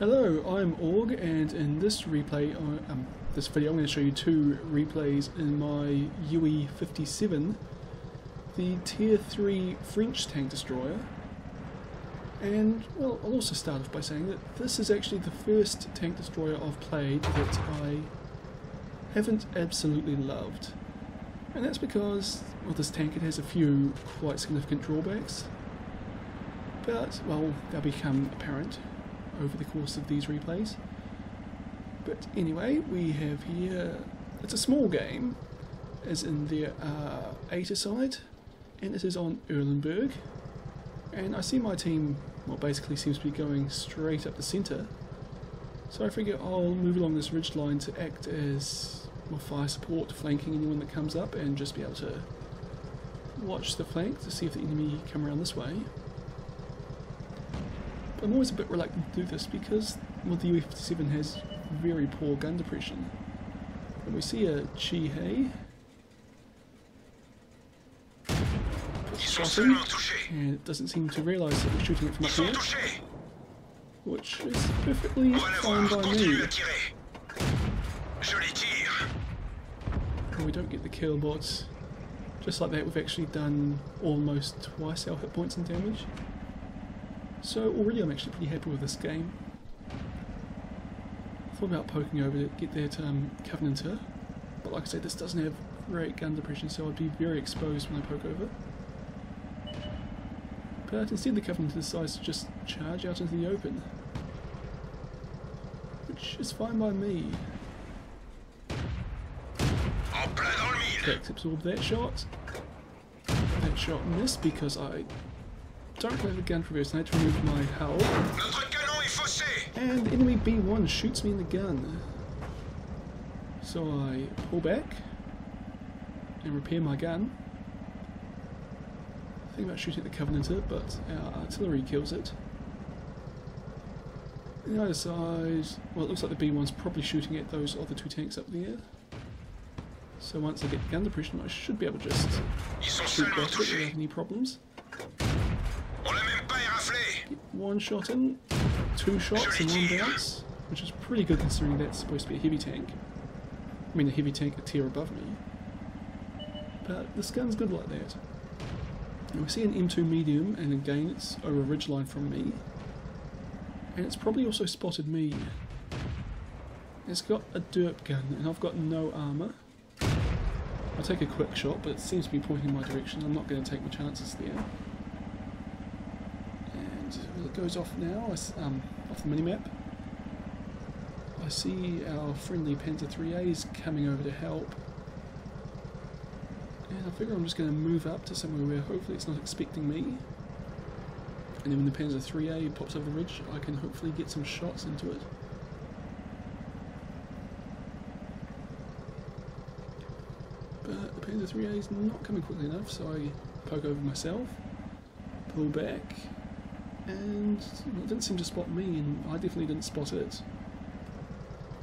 Hello, I'm Org, and in this replay, uh, um, this video, I'm going to show you two replays in my UE-57, the Tier 3 French tank destroyer. And, well, I'll also start off by saying that this is actually the first tank destroyer I've played that I haven't absolutely loved. And that's because, well, this tank, it has a few quite significant drawbacks. But, well, they'll become apparent over the course of these replays. But anyway, we have here, it's a small game, as in there are eight aside, and it is on Erlenberg. And I see my team, well, basically seems to be going straight up the centre. So I figure I'll move along this ridge line to act as my fire support, flanking anyone that comes up, and just be able to watch the flank to see if the enemy come around this way. I'm always a bit reluctant to do this because well, the UE-57 has very poor gun depression. And we see a Chi Hei shot and it doesn't seem to realise that we're shooting it from up here, which is perfectly fine by me. And we don't get the kill bots. Just like that, we've actually done almost twice our hit points and damage. So already I'm actually pretty happy with this game. Thought about poking over to get that um, Covenanter, but like I said, this doesn't have great gun depression, so I'd be very exposed when I poke over. But instead the Covenanter decides to just charge out into the open. Which is fine by me. Tax absorb that shot. That shot missed because I don't have a gun for this, I had to remove my hull. And enemy B1 shoots me in the gun. So I pull back and repair my gun. I Think about shooting at the Covenanter, but our artillery kills it. On the other side, well it looks like the B1's probably shooting at those other two tanks up there. So once I get gun depression I should be able to just shoot back it without any problems. One shot in, two shots in one bounce, which is pretty good considering that's supposed to be a heavy tank. I mean a heavy tank a tier above me. But this gun's good like that. And we see an M2 medium, and again it's over a ridgeline from me. And it's probably also spotted me. It's got a derp gun, and I've got no armour. I'll take a quick shot, but it seems to be pointing in my direction. I'm not going to take my chances there it goes off now, um, off the minimap. I see our friendly Panzer 3As coming over to help. And I figure I'm just going to move up to somewhere where hopefully it's not expecting me. And then when the Panzer 3A pops over the ridge, I can hopefully get some shots into it. But the Panzer 3A is not coming quickly enough, so I poke over myself, pull back, and it didn't seem to spot me, and I definitely didn't spot it.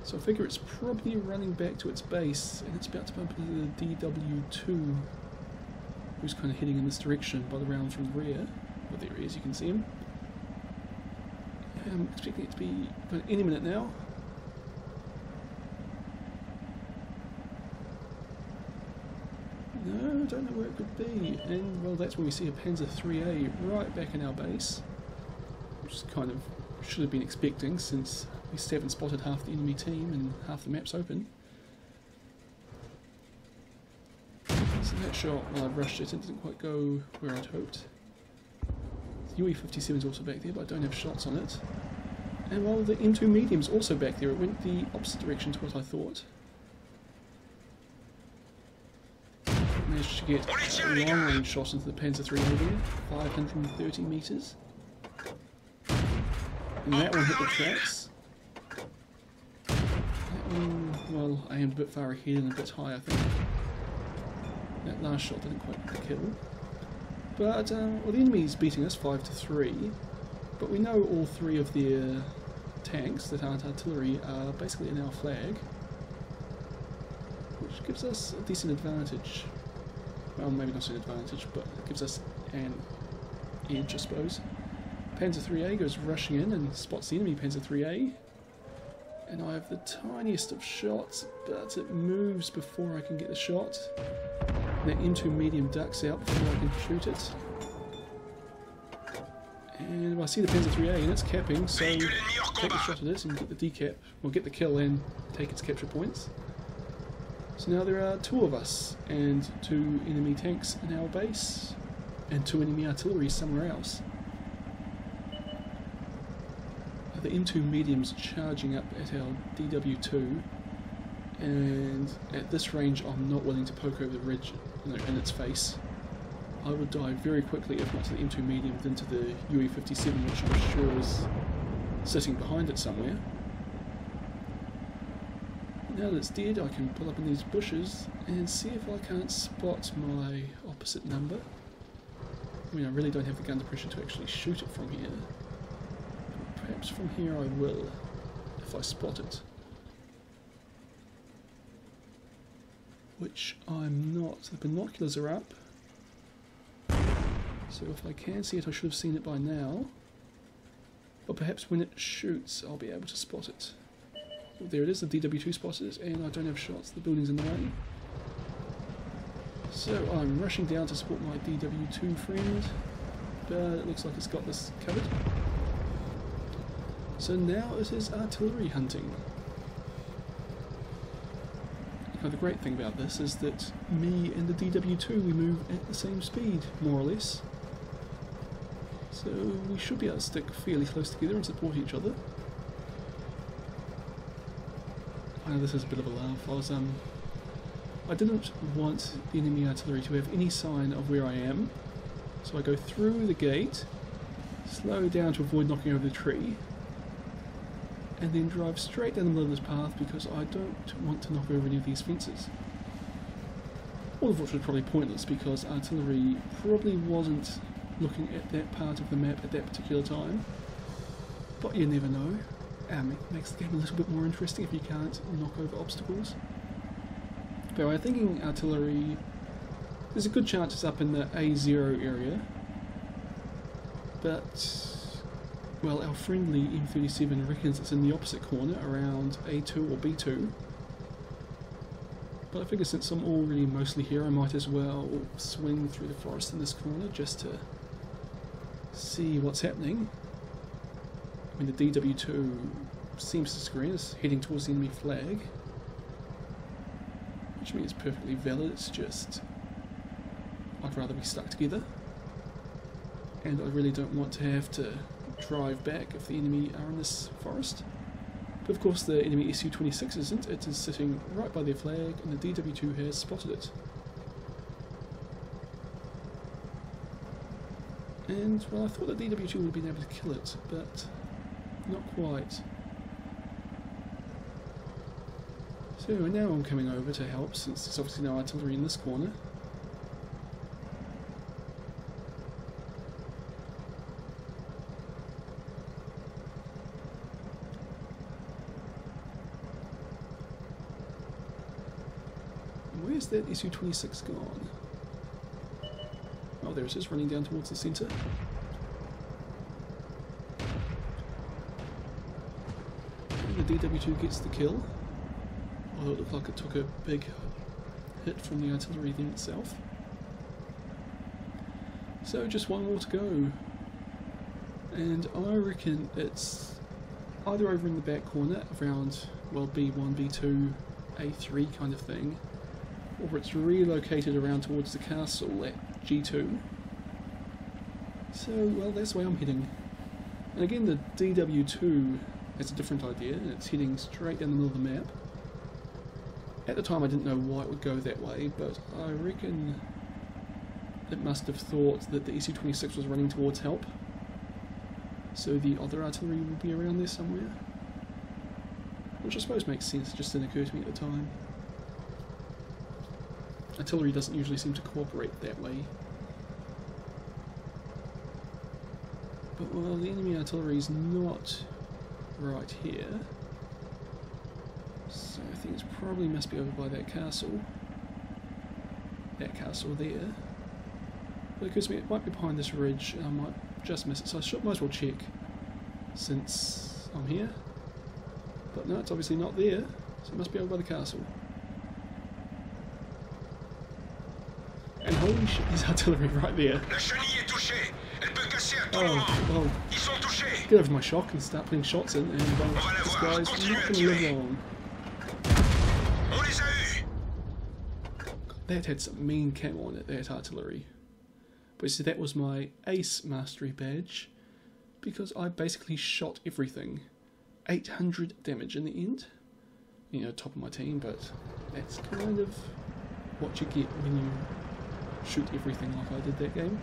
So I figure it's probably running back to its base, and it's about to bump into the DW2, who's kind of heading in this direction by the round from the rear. Well, there he is, you can see him. I'm expecting it to be any minute now. No, I don't know where it could be. And, well, that's when we see a Panzer 3A right back in our base which kind of should have been expecting since we still haven't spotted half the enemy team and half the map's open. So that shot, while I rushed it, it didn't quite go where I'd hoped. The UE-57 is also back there, but I don't have shots on it. And while the M2 medium's also back there, it went the opposite direction to what I thought. Managed to get a long range shot into the Panzer III there, 530 metres. And that one hit the tracks. One, well, I am a bit far ahead and a bit high, I think. That last shot didn't quite kill. But, um, well, the enemy's beating us 5 to 3, but we know all three of their tanks that aren't artillery are basically in our flag, which gives us a decent advantage. Well, maybe not an advantage, but it gives us an edge, I suppose. Panzer 3A goes rushing in and spots the enemy Panzer 3A. And I have the tiniest of shots, but it moves before I can get the shot. That M2 medium ducks out before I can shoot it. And I see the Panzer 3A and it's capping, so take a shot at it and get the decap, or get the kill and take its capture points. So now there are two of us, and two enemy tanks in our base, and two enemy artillery somewhere else. The M2 medium's charging up at our DW2, and at this range I'm not willing to poke over the ridge you know, in its face. I would die very quickly if not to the M2 medium than to the UE-57 which I'm sure is sitting behind it somewhere. Now that it's dead I can pull up in these bushes and see if I can't spot my opposite number. I mean I really don't have the gun depression to actually shoot it from here. Perhaps from here I will, if I spot it. Which I'm not. The binoculars are up. So if I can see it, I should have seen it by now. But perhaps when it shoots, I'll be able to spot it. there it is, the DW2 spotted and I don't have shots, the building's in the way. So I'm rushing down to support my DW2 friend, but it looks like it's got this covered. So now it is artillery hunting. Now the great thing about this is that me and the DW2 we move at the same speed, more or less. So we should be able to stick fairly close together and support each other. I know this is a bit of a laugh. I was um I didn't want the enemy artillery to have any sign of where I am. So I go through the gate, slow down to avoid knocking over the tree, and then drive straight down the middle of this path because I don't want to knock over any of these fences. All of which was probably pointless because artillery probably wasn't looking at that part of the map at that particular time. But you never know. Um, it makes the game a little bit more interesting if you can't knock over obstacles. But I'm thinking artillery, there's a good chance it's up in the A0 area. But, well, our friendly M37 reckons it's in the opposite corner, around A2 or B2. But I figure since I'm already mostly here, I might as well swing through the forest in this corner just to see what's happening. I mean, the DW2 seems to screen is heading towards the enemy flag, which means it's perfectly valid. It's just I'd rather be stuck together, and I really don't want to have to drive back if the enemy are in this forest. But of course, the enemy Su-26 isn't. It is sitting right by their flag, and the DW2 has spotted it. And, well, I thought that DW2 would have been able to kill it, but not quite. So now I'm coming over to help, since there's obviously no artillery in this corner. Where's that Su-26 gone? Oh, there it is, running down towards the centre. the DW2 gets the kill, although it looked like it took a big hit from the artillery then itself. So just one more to go, and I reckon it's either over in the back corner around, well, B1, B2, A3 kind of thing, or it's relocated around towards the castle at G2. So, well, that's where I'm heading. And again, the DW2 has a different idea, and it's heading straight down the middle of the map. At the time I didn't know why it would go that way, but I reckon it must have thought that the EC-26 was running towards help. So the other artillery would be around there somewhere. Which I suppose makes sense, just didn't occur to me at the time. Artillery doesn't usually seem to cooperate that way. But well, the enemy artillery is not right here. So I think it's probably must be over by that castle. That castle there. But it it might be behind this ridge I might just miss it. So I should, might as well check since I'm here. But no, it's obviously not there. So it must be over by the castle. Holy shit, there's artillery right there. La chenille est touchée. Elle peut casser à tout Oh, well, oh. touchés. get over my shock and start putting shots in, and uh, well, this guy's not going to live long. On les a eus. That had some mean camo on it, that artillery. But you see, that was my ace mastery badge, because I basically shot everything. 800 damage in the end. You know, top of my team, but that's kind of what you get when you shoot everything like I did that game.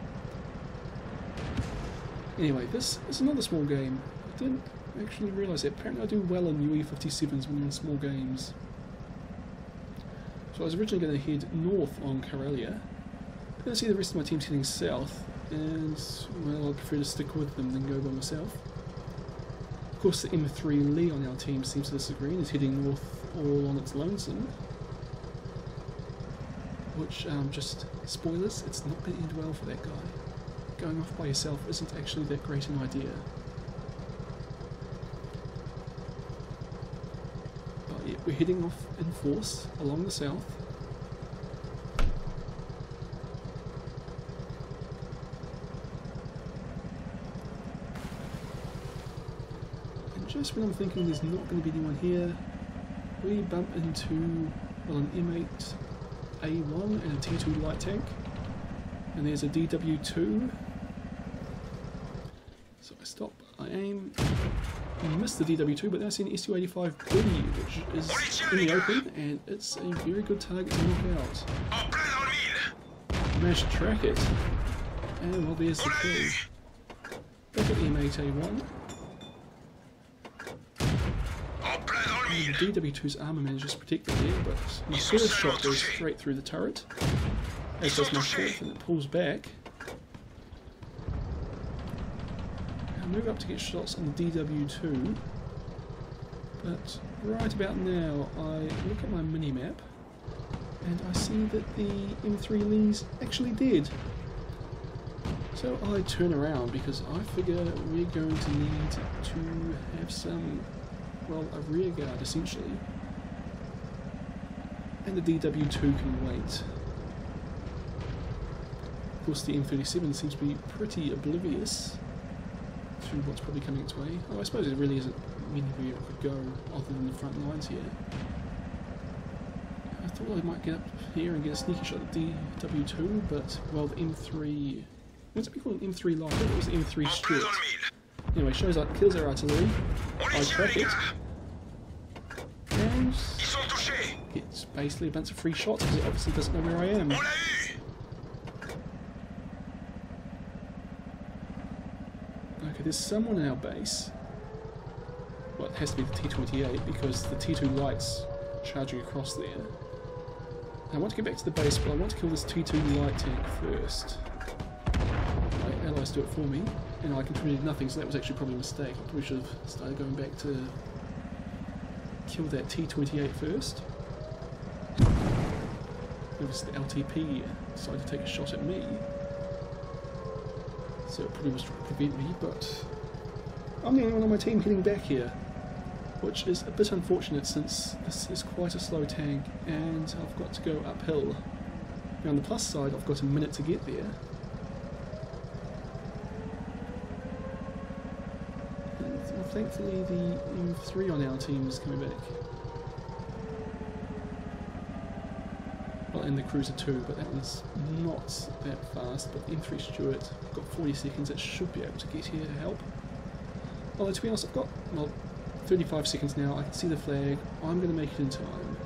Anyway, this is another small game. I didn't actually realise that. Apparently I do well in UE57s when you're in small games. So I was originally going to head north on Karelia. Then I see the rest of my team's heading south, and well, I prefer to stick with them than go by myself. Of course, the M3 Lee on our team seems to disagree and is heading north all on its lonesome. Which, um, just spoilers, it's not going to end well for that guy. Going off by yourself isn't actually that great an idea. But yeah, we're heading off in force along the south. And just when I'm thinking there's not going to be anyone here, we bump into well an M8 a1 and a T2 light tank. And there's a DW2. So I stop, I aim, I missed the DW2, but that's an SU-85B, which is in the open, and it's a very good target to knock out. I managed to track it, and well, there's the kill. Look at MAT-1. DW2's armor manages to protect there, but my first shot goes straight through the turret, as does my fourth, and it pulls back. I move up to get shots on the DW2, but right about now I look at my mini-map, and I see that the M3 Lee's actually dead. So I turn around because I figure we're going to need to have some, well, a rear guard essentially. And the DW2 can wait. Of course, the M37 seems to be pretty oblivious to what's probably coming its way. Oh, I suppose it really isn't anywhere it could go other than the front lines here. I thought I might get up here and get a sneaky shot at the DW2, but, well, the M3... What's it be called? An M3 Light? I it was the M3 En Anyway, shows up, kills our artillery, I track it, and Ils sont touchés. gets basically a bunch of free shots because it obviously doesn't know where I am. On l'a eu. Okay, there's someone in our base. Well, it has to be the T-28 because the T-2 light's charging across there. I want to get back to the base, but I want to kill this T-2 light tank first. My allies do it for me, and I contributed nothing, so that was actually probably a mistake. I probably should have started going back to kill that T-28 first. Obviously the LTP decided to take a shot at me. So it probably was trying to prevent me, but I'm the only one on my team hitting back here, which is a bit unfortunate since this is quite a slow tank and I've got to go uphill. Now on the plus side, I've got a minute to get there. And thankfully the M3 on our team is coming back. Well, and the Cruiser too, but that one's not that fast. But the M3 Stuart, I've got 40 seconds, it should be able to get here to help. Although, to be honest, I've got, well, 35 seconds now, I can see the flag, I'm going to make it in time.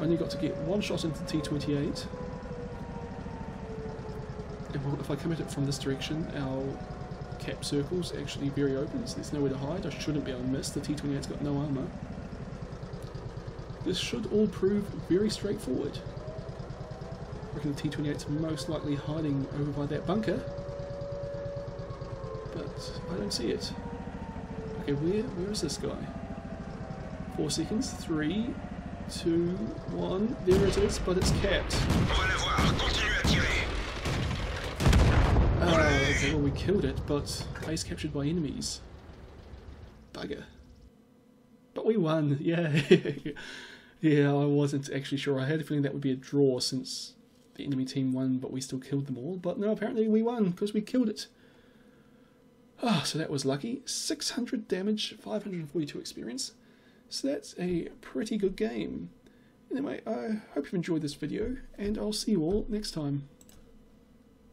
Only got to get one shot into the T28. And well, if I come at it from this direction, our cap circle's actually very open, so there's nowhere to hide. I shouldn't be able to miss. The T28's got no armour. This should all prove very straightforward. I reckon the T-28's most likely hiding over by that bunker. But I don't see it. Okay, where where is this guy? Four seconds. Three, two, one. There it is, but it's capped. Well we killed it, but base captured by enemies. Bugger. But we won, yeah. yeah, I wasn't actually sure. I had a feeling that would be a draw since the enemy team won, but we still killed them all. But no, apparently we won because we killed it. Ah, oh, so that was lucky. 600 damage, 542 experience. So that's a pretty good game. Anyway, I hope you've enjoyed this video, and I'll see you all next time.